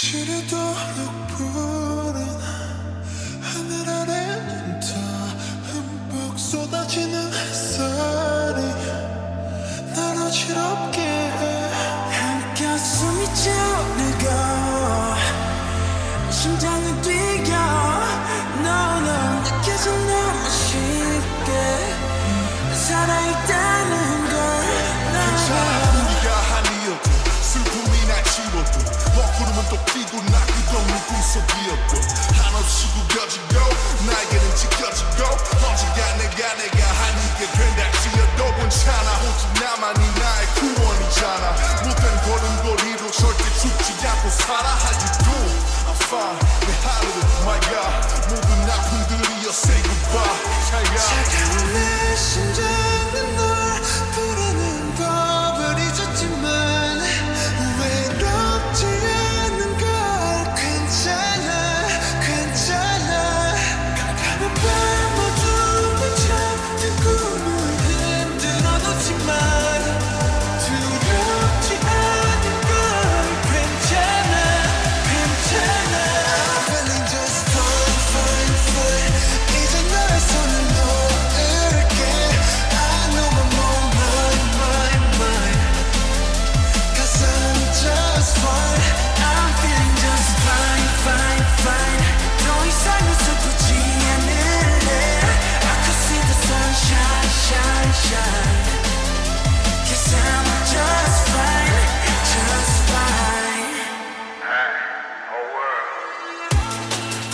지르도록 푸른 하늘 아래는 더 흠뻑 쏟아지는 햇살이 날 어지럽게 해. 한껏 숨이 차오르고 심장은 뛰어 먹구름은 또 피고 나 끝없는 꿈속이었고. 한없이 구겨지고 나에게는 지켜지고. 언젠가 내가 내가 한이게 된다 지어도 괜찮아. 오직 나만이 나의 구원이잖아. 못된 걸음걸이로 절대 죽지 않고 살아. 아직도 I'm fine. 내 하루도 my god. 모든 아픔들이여 say goodbye. 차가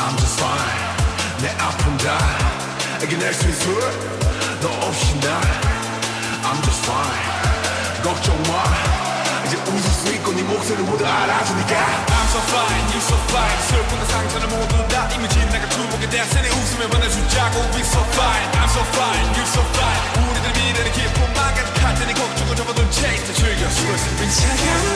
I'm just fine. 내 아픔 다. 이겨낼 수 있어 너 없이 나. I'm just fine. 걱정 마. 이제 웃을 수 있고 네 목소리 모두 알아주니까. I'm so fine, you so fine. 슬픔과 상처는 모두 다 이미 지나가 두목에 대한 세네 웃으며 보내주자고. We so fine, I'm so fine, you so fine. 우리들 미래는 기쁨만 가득할 테니 걱정을 접어둔 채 이제 즐겨 수고했어 차가운